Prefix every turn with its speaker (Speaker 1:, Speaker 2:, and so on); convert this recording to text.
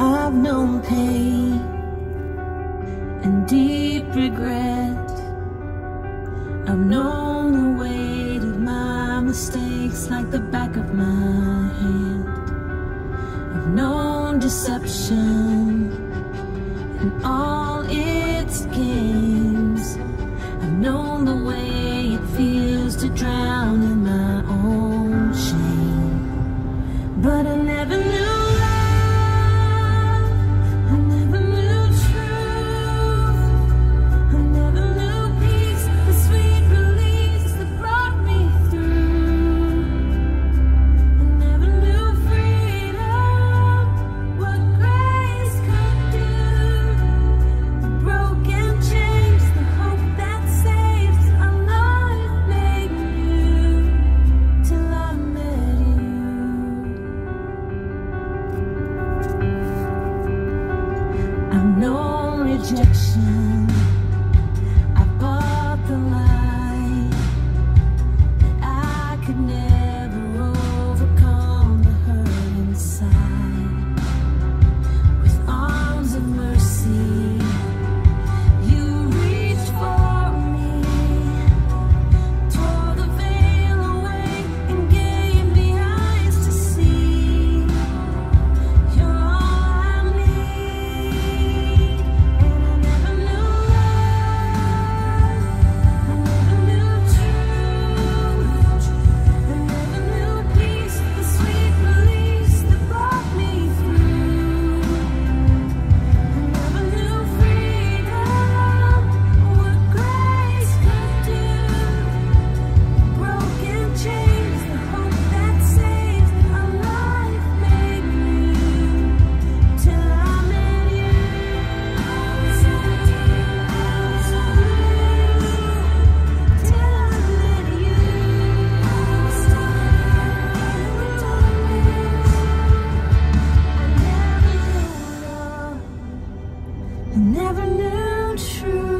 Speaker 1: I've known pain and deep regret. I've known the weight of my mistakes like the back of my hand. I've known deception and all. rejection. I never knew true.